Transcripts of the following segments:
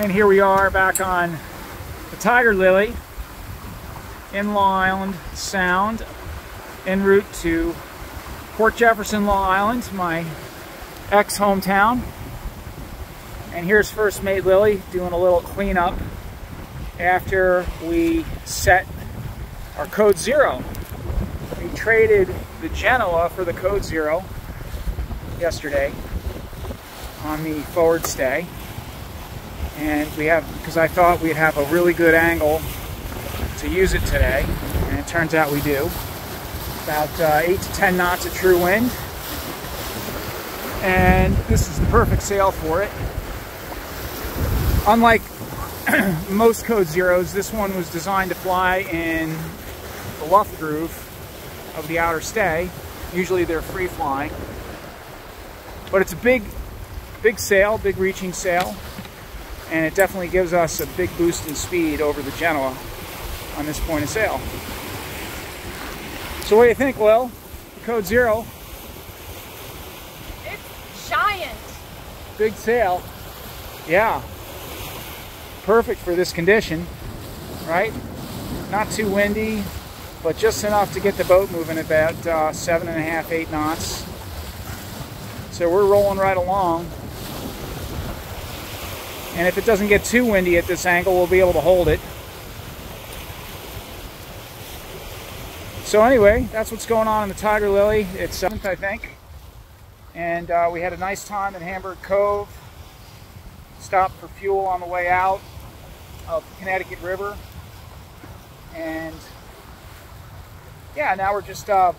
And here we are back on the Tiger Lily in Long Island Sound en route to Port Jefferson, Long Island, my ex-hometown. And here's First Mate Lily doing a little cleanup after we set our Code Zero. We traded the Genoa for the Code Zero yesterday on the forward stay. And we have, because I thought we'd have a really good angle to use it today, and it turns out we do. About uh, 8 to 10 knots of true wind. And this is the perfect sail for it. Unlike most Code Zeros, this one was designed to fly in the luff groove of the outer stay. Usually they're free flying. But it's a big, big sail, big reaching sail. And it definitely gives us a big boost in speed over the Genoa on this point of sail. So what do you think, Lil? Code Zero. It's giant. Big sail. Yeah. Perfect for this condition, right? Not too windy, but just enough to get the boat moving about uh, seven and a half, eight knots. So we're rolling right along. And if it doesn't get too windy at this angle, we'll be able to hold it. So anyway, that's what's going on in the Tiger Lily. It's 7th, I think. And uh, we had a nice time in Hamburg Cove. Stopped for fuel on the way out of the Connecticut River. And yeah, now we're just uh,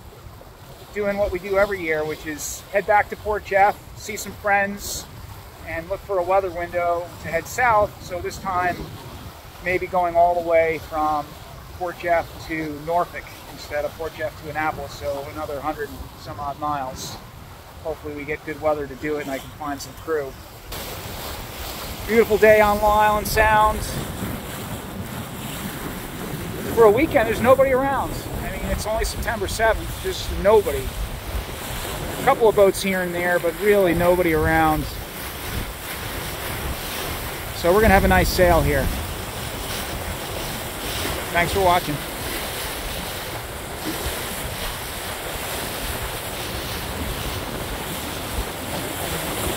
doing what we do every year, which is head back to Port Jeff, see some friends, and look for a weather window to head south. So this time, maybe going all the way from Port Jeff to Norfolk instead of Port Jeff to Annapolis, so another 100 and some odd miles. Hopefully we get good weather to do it and I can find some crew. Beautiful day on Long Island Sound. For a weekend, there's nobody around. I mean, it's only September 7th, just nobody. A couple of boats here and there, but really nobody around. So we're going to have a nice sail here. Thanks for watching.